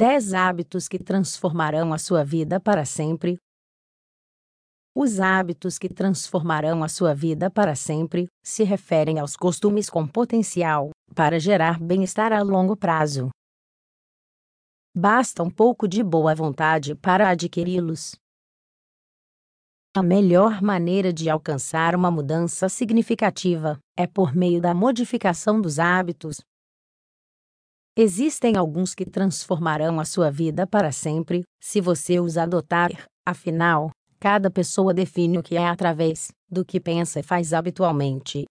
10 hábitos que transformarão a sua vida para sempre. Os hábitos que transformarão a sua vida para sempre se referem aos costumes com potencial para gerar bem-estar a longo prazo. Basta um pouco de boa vontade para adquiri-los. A melhor maneira de alcançar uma mudança significativa é por meio da modificação dos hábitos, Existem alguns que transformarão a sua vida para sempre, se você os adotar, afinal, cada pessoa define o que é através do que pensa e faz habitualmente.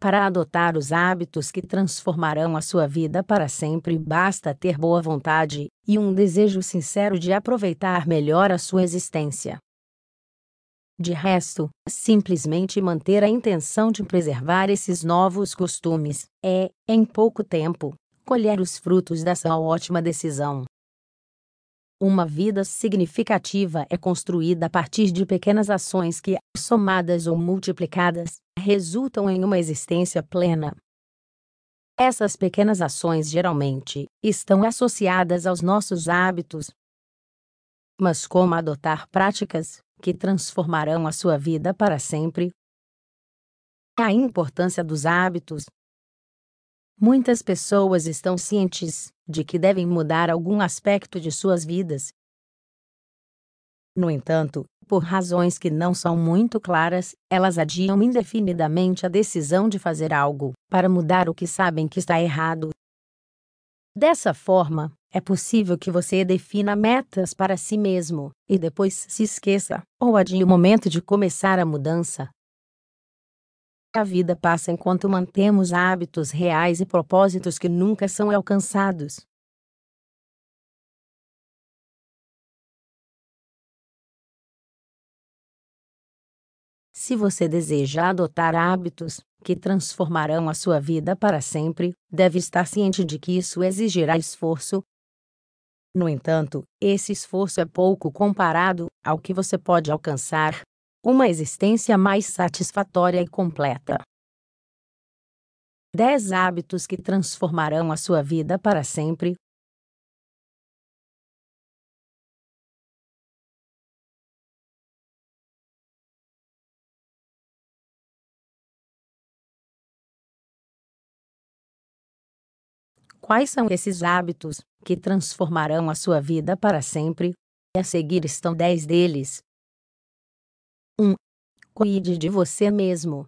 Para adotar os hábitos que transformarão a sua vida para sempre, basta ter boa vontade e um desejo sincero de aproveitar melhor a sua existência. De resto, simplesmente manter a intenção de preservar esses novos costumes é, em pouco tempo, colher os frutos dessa ótima decisão. Uma vida significativa é construída a partir de pequenas ações que, somadas ou multiplicadas, resultam em uma existência plena. Essas pequenas ações geralmente estão associadas aos nossos hábitos. Mas como adotar práticas que transformarão a sua vida para sempre. A importância dos hábitos. Muitas pessoas estão cientes de que devem mudar algum aspecto de suas vidas. No entanto, por razões que não são muito claras, elas adiam indefinidamente a decisão de fazer algo para mudar o que sabem que está errado. Dessa forma, é possível que você defina metas para si mesmo e depois se esqueça ou adie o momento de começar a mudança. A vida passa enquanto mantemos hábitos reais e propósitos que nunca são alcançados. Se você deseja adotar hábitos que transformarão a sua vida para sempre, deve estar ciente de que isso exigirá esforço, no entanto, esse esforço é pouco comparado ao que você pode alcançar uma existência mais satisfatória e completa. 10 hábitos que transformarão a sua vida para sempre. Quais são esses hábitos que transformarão a sua vida para sempre? A seguir estão 10 deles. 1. Cuide de você mesmo.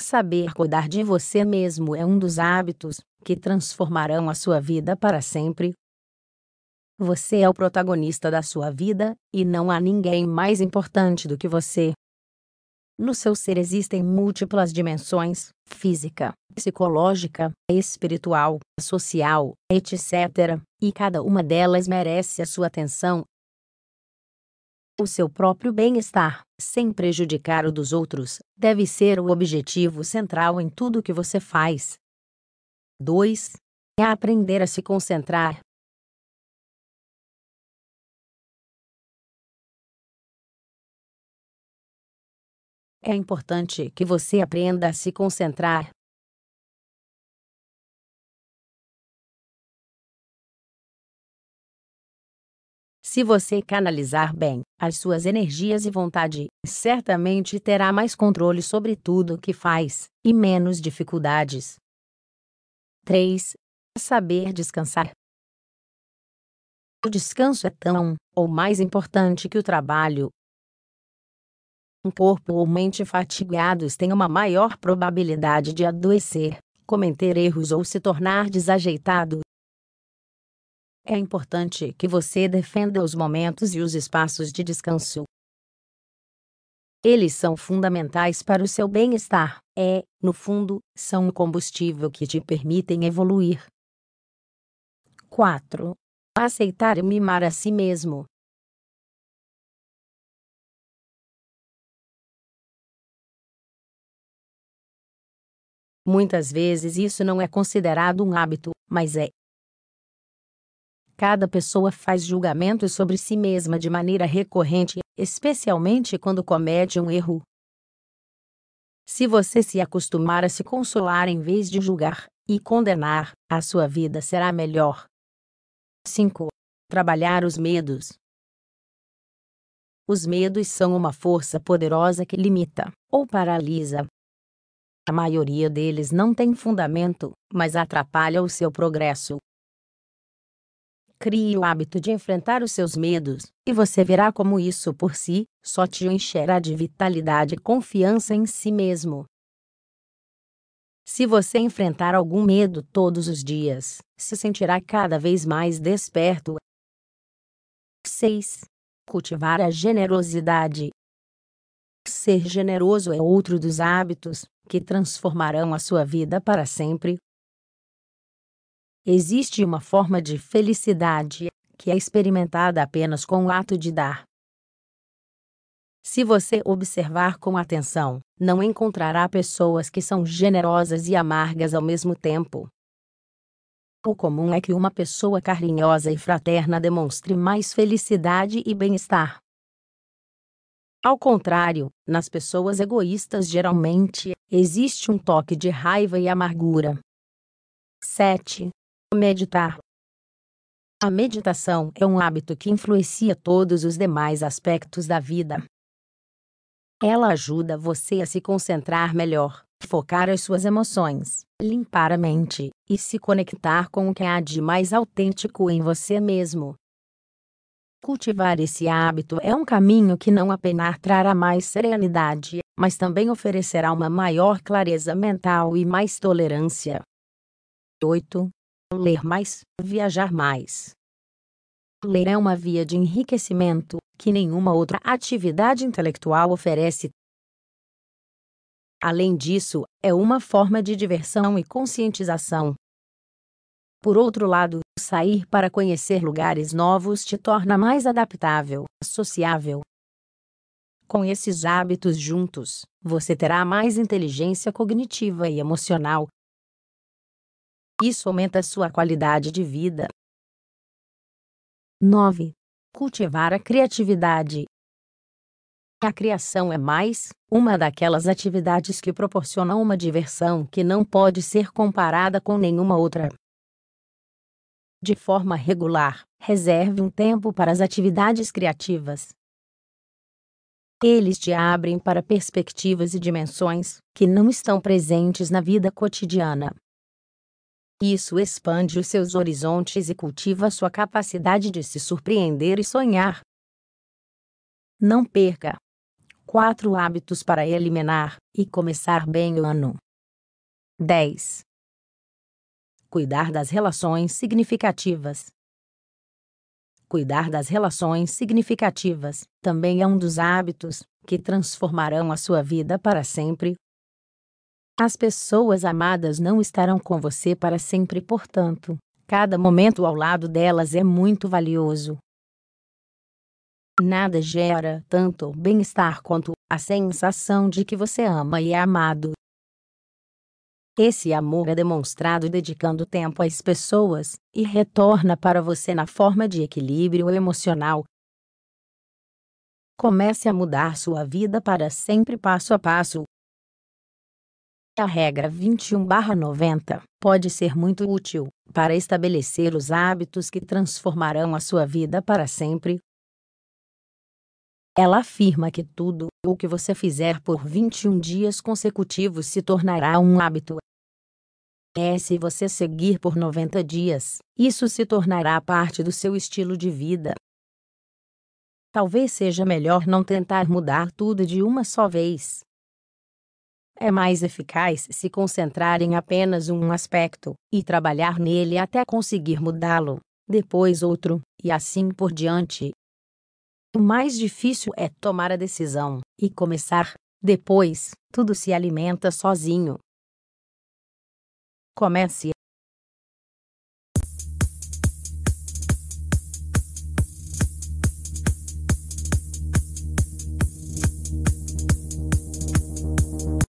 Saber cuidar de você mesmo é um dos hábitos que transformarão a sua vida para sempre. Você é o protagonista da sua vida e não há ninguém mais importante do que você. No seu ser existem múltiplas dimensões: física, psicológica, espiritual, social, etc. E cada uma delas merece a sua atenção. O seu próprio bem-estar, sem prejudicar o dos outros, deve ser o objetivo central em tudo que você faz. 2. É aprender a se concentrar, É importante que você aprenda a se concentrar. Se você canalizar bem as suas energias e vontade, certamente terá mais controle sobre tudo o que faz e menos dificuldades. 3. Saber descansar. O descanso é tão ou mais importante que o trabalho um corpo ou mente fatigados têm uma maior probabilidade de adoecer, cometer erros ou se tornar desajeitado. É importante que você defenda os momentos e os espaços de descanso. Eles são fundamentais para o seu bem-estar, é, no fundo, são o combustível que te permitem evoluir. 4. Aceitar e mimar a si mesmo. Muitas vezes isso não é considerado um hábito, mas é. Cada pessoa faz julgamentos sobre si mesma de maneira recorrente, especialmente quando comete um erro. Se você se acostumar a se consolar em vez de julgar, e condenar, a sua vida será melhor. 5. Trabalhar os medos. Os medos são uma força poderosa que limita ou paralisa. A maioria deles não tem fundamento, mas atrapalha o seu progresso. Crie o hábito de enfrentar os seus medos, e você verá como isso por si só te encherá de vitalidade e confiança em si mesmo. Se você enfrentar algum medo todos os dias, se sentirá cada vez mais desperto. 6 cultivar a generosidade. Ser generoso é outro dos hábitos que transformarão a sua vida para sempre. Existe uma forma de felicidade que é experimentada apenas com o ato de dar. Se você observar com atenção, não encontrará pessoas que são generosas e amargas ao mesmo tempo. O comum é que uma pessoa carinhosa e fraterna demonstre mais felicidade e bem-estar. Ao contrário, nas pessoas egoístas geralmente existe um toque de raiva e amargura. 7. Meditar. A meditação é um hábito que influencia todos os demais aspectos da vida. Ela ajuda você a se concentrar melhor, focar as suas emoções, limpar a mente e se conectar com o que há de mais autêntico em você mesmo. Cultivar esse hábito é um caminho que não apenas trará mais serenidade, mas também oferecerá uma maior clareza mental e mais tolerância. 8. Ler mais, viajar mais. Ler é uma via de enriquecimento que nenhuma outra atividade intelectual oferece Além disso, é uma forma de diversão e conscientização. Por outro lado, sair para conhecer lugares novos te torna mais adaptável, sociável. Com esses hábitos juntos, você terá mais inteligência cognitiva e emocional. Isso aumenta sua qualidade de vida. 9. Cultivar a criatividade. A criação é mais uma daquelas atividades que proporcionam uma diversão que não pode ser comparada com nenhuma outra. De forma regular, reserve um tempo para as atividades criativas. Eles te abrem para perspectivas e dimensões que não estão presentes na vida cotidiana. Isso expande os seus horizontes e cultiva sua capacidade de se surpreender e sonhar. Não perca Quatro hábitos para eliminar e começar bem o ano. 10. Cuidar das relações significativas. Cuidar das relações significativas também é um dos hábitos que transformarão a sua vida para sempre. As pessoas amadas não estarão com você para sempre, portanto, cada momento ao lado delas é muito valioso. Nada gera tanto bem-estar quanto a sensação de que você ama e é amado. Esse amor é demonstrado dedicando tempo às pessoas e retorna para você na forma de equilíbrio emocional. Comece a mudar sua vida para sempre passo a passo. A regra 21/90 pode ser muito útil para estabelecer os hábitos que transformarão a sua vida para sempre. Ela afirma que tudo o que você fizer por 21 dias consecutivos se tornará um hábito. É se você seguir por 90 dias, isso se tornará parte do seu estilo de vida. Talvez seja melhor não tentar mudar tudo de uma só vez. É mais eficaz se concentrar em apenas um aspecto e trabalhar nele até conseguir mudá-lo, depois outro, e assim por diante. O mais difícil é tomar a decisão e começar. Depois, tudo se alimenta sozinho. Comece